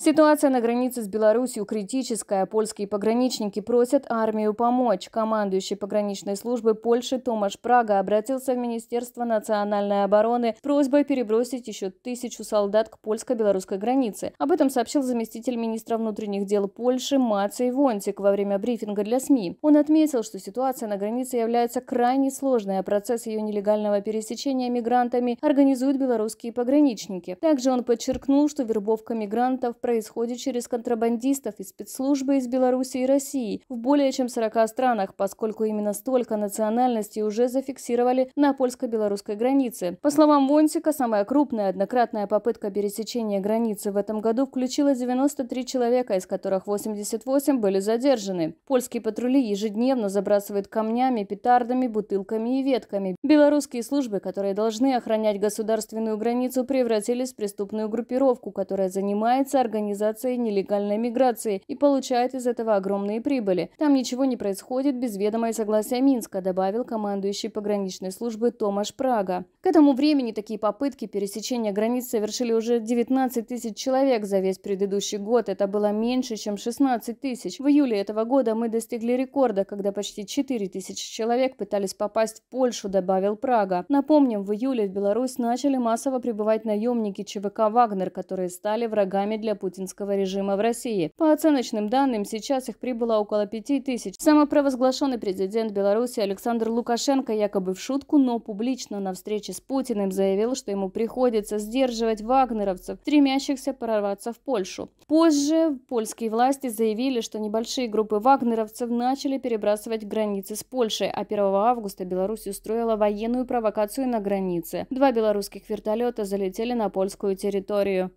Ситуация на границе с Беларусью критическая. Польские пограничники просят армию помочь. Командующий пограничной службы Польши Томаш Прага обратился в Министерство национальной обороны с просьбой перебросить еще тысячу солдат к польско-белорусской границе. Об этом сообщил заместитель министра внутренних дел Польши Мацей Вонтик во время брифинга для СМИ. Он отметил, что ситуация на границе является крайне сложной, а процесс ее нелегального пересечения мигрантами организуют белорусские пограничники. Также он подчеркнул, что вербовка мигрантов – происходит через контрабандистов и спецслужбы из Беларуси и России в более чем 40 странах, поскольку именно столько национальностей уже зафиксировали на польско-белорусской границе. По словам Вонсика, самая крупная однократная попытка пересечения границы в этом году включила 93 человека, из которых 88 были задержаны. Польские патрули ежедневно забрасывают камнями, петардами, бутылками и ветками. Белорусские службы, которые должны охранять государственную границу, превратились в преступную группировку, которая занимается организацией организацией нелегальной миграции и получает из этого огромные прибыли. Там ничего не происходит без ведома и согласия Минска, добавил командующий пограничной службы Томаш Прага. К этому времени такие попытки пересечения границ совершили уже 19 тысяч человек за весь предыдущий год. Это было меньше, чем 16 тысяч. В июле этого года мы достигли рекорда, когда почти 4 тысячи человек пытались попасть в Польшу, добавил Прага. Напомним, в июле в Беларусь начали массово прибывать наемники ЧВК «Вагнер», которые стали врагами для Путина путинского режима в России. По оценочным данным, сейчас их прибыло около пяти тысяч. Самопровозглашенный президент Беларуси Александр Лукашенко якобы в шутку, но публично на встрече с Путиным заявил, что ему приходится сдерживать вагнеровцев, стремящихся прорваться в Польшу. Позже польские власти заявили, что небольшие группы вагнеровцев начали перебрасывать границы с Польшей, а 1 августа Беларусь устроила военную провокацию на границе. Два белорусских вертолета залетели на польскую территорию.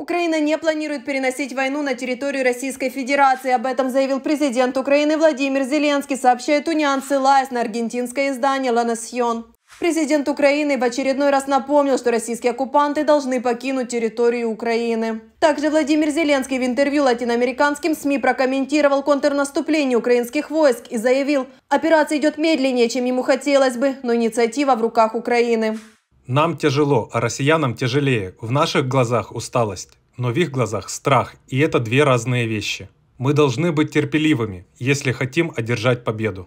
Украина не планирует переносить войну на территорию Российской Федерации. Об этом заявил президент Украины Владимир Зеленский, сообщает Униан, ссылаясь на аргентинское издание «Ла Насьон». Президент Украины в очередной раз напомнил, что российские оккупанты должны покинуть территорию Украины. Также Владимир Зеленский в интервью латиноамериканским СМИ прокомментировал контрнаступление украинских войск и заявил, операция идет медленнее, чем ему хотелось бы, но инициатива в руках Украины. Нам тяжело, а россиянам тяжелее. В наших глазах усталость, но в их глазах страх. И это две разные вещи. Мы должны быть терпеливыми, если хотим одержать победу.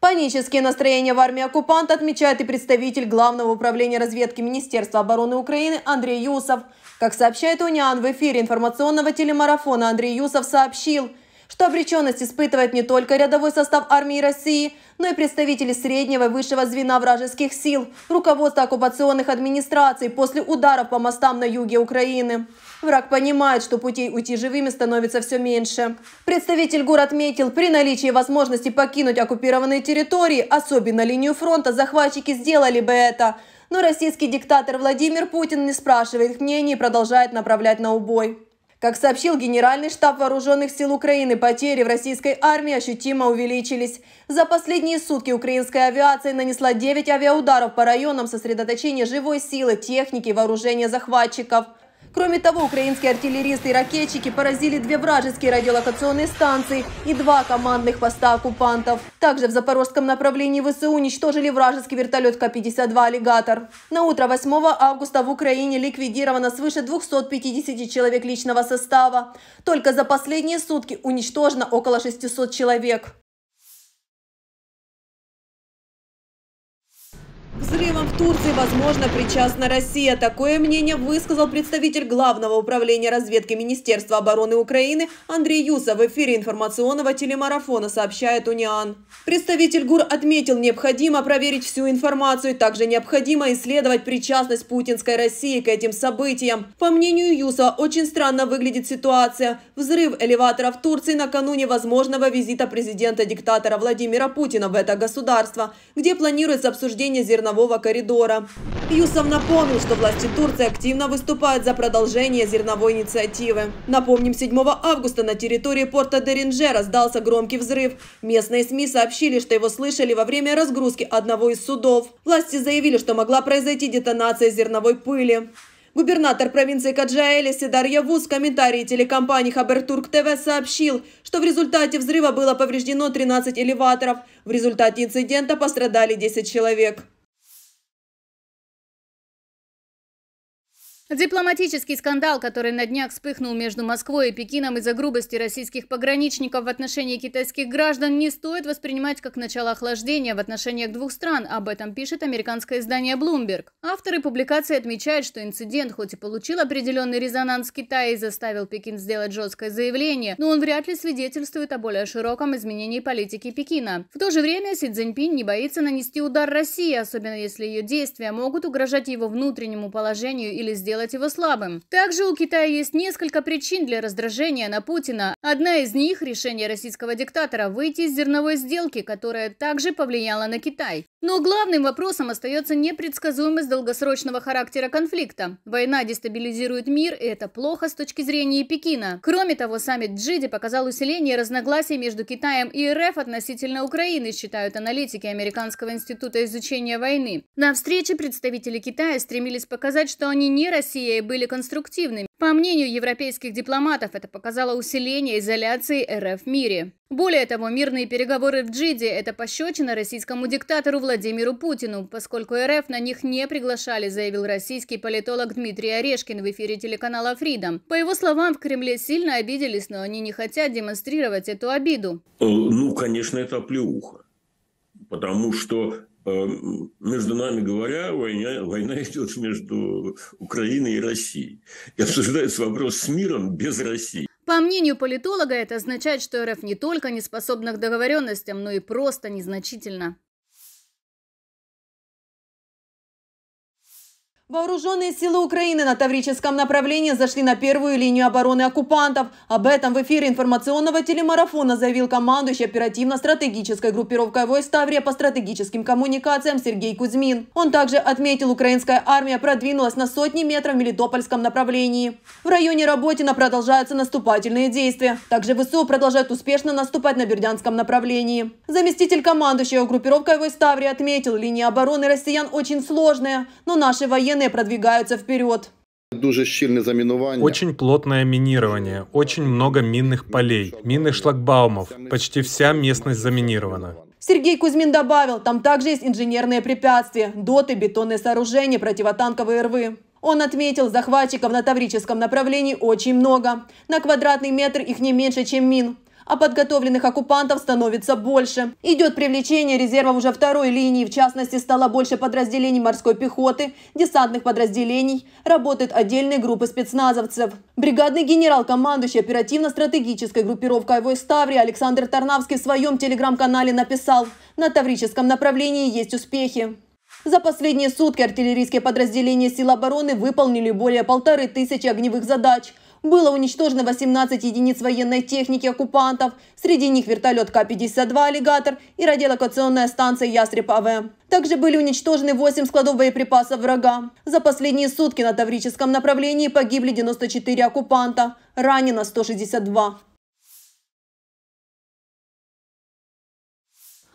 Панические настроения в армии оккупанта отмечает и представитель Главного управления разведки Министерства обороны Украины Андрей Юсов. Как сообщает Униан в эфире информационного телемарафона, Андрей Юсов сообщил – что обреченность испытывает не только рядовой состав армии России, но и представители среднего и высшего звена вражеских сил, руководство оккупационных администраций после ударов по мостам на юге Украины. Враг понимает, что путей уйти живыми становится все меньше. Представитель ГУР отметил, при наличии возможности покинуть оккупированные территории, особенно линию фронта, захватчики сделали бы это. Но российский диктатор Владимир Путин не спрашивает мнений и продолжает направлять на убой. Как сообщил Генеральный штаб Вооруженных сил Украины, потери в российской армии ощутимо увеличились. За последние сутки украинская авиация нанесла 9 авиаударов по районам сосредоточения живой силы, техники и вооружения захватчиков. Кроме того, украинские артиллеристы и ракетчики поразили две вражеские радиолокационные станции и два командных поста оккупантов. Также в запорожском направлении ВСУ уничтожили вражеский вертолет К-52 «Аллигатор». На утро 8 августа в Украине ликвидировано свыше 250 человек личного состава. Только за последние сутки уничтожено около 600 человек. Взрывом в Турции, возможно, причастна Россия. Такое мнение высказал представитель Главного управления разведки Министерства обороны Украины Андрей Юса в эфире информационного телемарафона, сообщает Униан. Представитель ГУР отметил, необходимо проверить всю информацию. Также необходимо исследовать причастность путинской России к этим событиям. По мнению Юса, очень странно выглядит ситуация. Взрыв элеватора в Турции накануне возможного визита президента-диктатора Владимира Путина в это государство, где планируется обсуждение зерна зернового коридора. Юсов напомнил, что власти Турции активно выступают за продолжение зерновой инициативы. Напомним, 7 августа на территории порта Деринже раздался громкий взрыв. Местные СМИ сообщили, что его слышали во время разгрузки одного из судов. Власти заявили, что могла произойти детонация зерновой пыли. Губернатор провинции Каджаэли Сидар Явуз в комментарии телекомпании Хабертурк ТВ сообщил, что в результате взрыва было повреждено 13 элеваторов. В результате инцидента пострадали 10 человек. Дипломатический скандал, который на днях вспыхнул между Москвой и Пекином из-за грубости российских пограничников в отношении китайских граждан, не стоит воспринимать как начало охлаждения в отношениях двух стран. Об этом пишет американское издание Bloomberg. Авторы публикации отмечают, что инцидент хоть и получил определенный резонанс в Китае и заставил Пекин сделать жесткое заявление, но он вряд ли свидетельствует о более широком изменении политики Пекина. В то же время Си Цзиньпин не боится нанести удар России, особенно если ее действия могут угрожать его внутреннему положению или сделать сделать его слабым. Также у Китая есть несколько причин для раздражения на Путина. Одна из них – решение российского диктатора выйти из зерновой сделки, которая также повлияла на Китай. Но главным вопросом остается непредсказуемость долгосрочного характера конфликта. Война дестабилизирует мир, и это плохо с точки зрения Пекина. Кроме того, саммит Джиди показал усиление разногласий между Китаем и РФ относительно Украины, считают аналитики Американского института изучения войны. На встрече представители Китая стремились показать, что они не Россией были конструктивными. По мнению европейских дипломатов, это показало усиление изоляции РФ в мире. Более того, мирные переговоры в Джиде – это пощечина российскому диктатору Владимиру Путину, поскольку РФ на них не приглашали, заявил российский политолог Дмитрий Орешкин в эфире телеканала Freedom. По его словам, в Кремле сильно обиделись, но они не хотят демонстрировать эту обиду. Э, ну, конечно, это оплеуха. Потому что между нами говоря, война, война идет между Украиной и Россией. И обсуждается вопрос с миром без России. По мнению политолога, это означает, что РФ не только не способна к договоренностям, но и просто незначительно. Вооруженные силы Украины на Таврическом направлении зашли на первую линию обороны оккупантов. Об этом в эфире информационного телемарафона заявил командующий оперативно-стратегической группировкой войск Таврия по стратегическим коммуникациям Сергей Кузьмин. Он также отметил, украинская армия продвинулась на сотни метров в Мелитопольском направлении. В районе Работина продолжаются наступательные действия. Также ВСУ продолжают успешно наступать на Бердянском направлении. Заместитель командующего группировкой войск Таврия отметил, линия обороны россиян очень сложная, но наши военные военные продвигаются вперед. Очень плотное минирование, очень много минных полей, минных шлагбаумов. Почти вся местность заминирована. Сергей Кузьмин добавил, там также есть инженерные препятствия, доты, бетонные сооружения, противотанковые рвы. Он отметил, захватчиков на Таврическом направлении очень много. На квадратный метр их не меньше, чем мин а подготовленных оккупантов становится больше. Идет привлечение резервов уже второй линии, в частности, стало больше подразделений морской пехоты, десантных подразделений, работают отдельные группы спецназовцев. Бригадный генерал, командующий оперативно-стратегической группировкой войск Ставри Александр Тарнавский в своем телеграм-канале написал «На Таврическом направлении есть успехи». За последние сутки артиллерийские подразделения сил обороны выполнили более полторы тысячи огневых задач – было уничтожено 18 единиц военной техники оккупантов, среди них вертолет К-52 «Аллигатор» и радиолокационная станция «Ястреб-АВ». Также были уничтожены 8 складов боеприпасов врага. За последние сутки на Таврическом направлении погибли 94 оккупанта, ранено 162.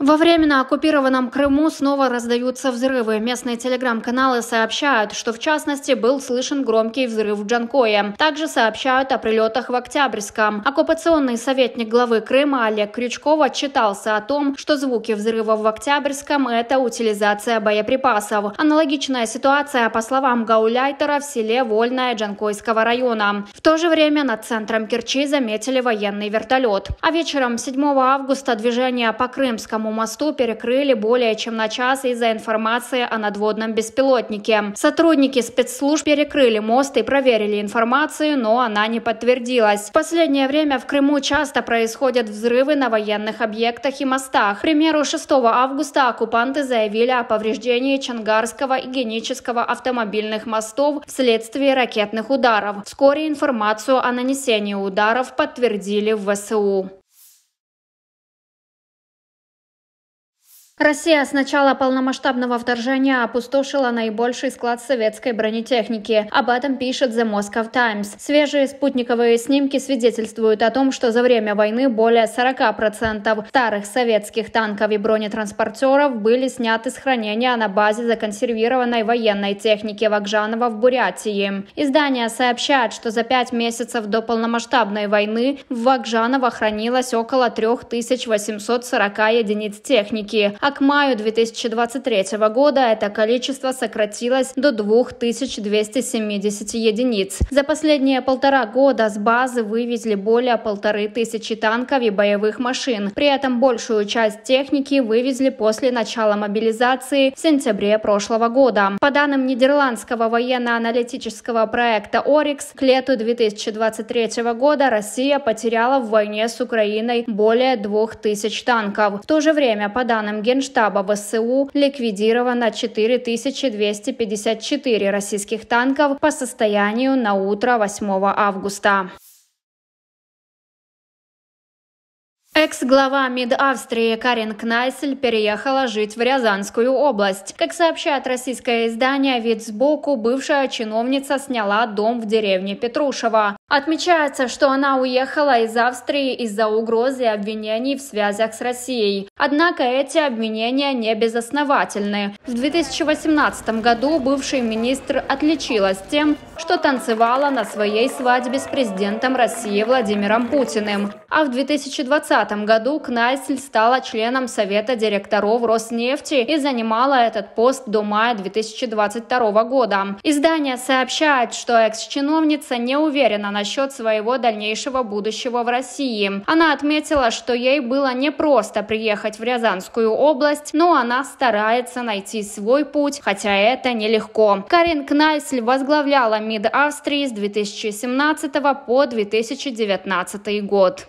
Во временно оккупированном Крыму снова раздаются взрывы. Местные телеграм-каналы сообщают, что в частности был слышен громкий взрыв в Джанкое. Также сообщают о прилетах в Октябрьском. Оккупационный советник главы Крыма Олег Крючков отчитался о том, что звуки взрывов в Октябрьском – это утилизация боеприпасов. Аналогичная ситуация, по словам Гауляйтера, в селе Вольное Джанкойского района. В то же время над центром Керчи заметили военный вертолет. А вечером 7 августа движение по Крымскому мосту перекрыли более чем на час из-за информации о надводном беспилотнике. Сотрудники спецслужб перекрыли мост и проверили информацию, но она не подтвердилась. В последнее время в Крыму часто происходят взрывы на военных объектах и мостах. К примеру, 6 августа оккупанты заявили о повреждении Чангарского и Генического автомобильных мостов вследствие ракетных ударов. Вскоре информацию о нанесении ударов подтвердили в ВСУ. Россия с начала полномасштабного вторжения опустошила наибольший склад советской бронетехники. Об этом пишет The Moscow Times. Свежие спутниковые снимки свидетельствуют о том, что за время войны более 40% старых советских танков и бронетранспортеров были сняты с хранения на базе законсервированной военной техники Вагжанова в Бурятии. Издание сообщает, что за пять месяцев до полномасштабной войны в Вагжаново хранилось около 3840 единиц техники, а к маю 2023 года это количество сократилось до 2270 единиц. За последние полтора года с базы вывезли более полторы тысячи танков и боевых машин. При этом большую часть техники вывезли после начала мобилизации в сентябре прошлого года. По данным нидерландского военно-аналитического проекта «Орикс», к лету 2023 года Россия потеряла в войне с Украиной более 2000 танков. В то же время, по данным Генштаба ВСУ, ликвидировано 4254 российских танков по состоянию на утро 8 августа. Экс-глава МИД Австрии Карин Кнайсель переехала жить в Рязанскую область. Как сообщает российское издание «Вид сбоку», бывшая чиновница сняла дом в деревне Петрушева. Отмечается, что она уехала из Австрии из-за угрозы обвинений в связях с Россией. Однако эти обвинения не безосновательны. В 2018 году бывший министр отличилась тем, что танцевала на своей свадьбе с президентом России Владимиром Путиным. А в 2020 году Кнайсель стала членом Совета директоров Роснефти и занимала этот пост до мая 2022 года. Издание сообщает, что экс-чиновница не уверена насчет своего дальнейшего будущего в России. Она отметила, что ей было непросто приехать в Рязанскую область, но она старается найти свой путь, хотя это нелегко. Карин Кнайсель возглавляла МИД Австрии с 2017 по 2019 год.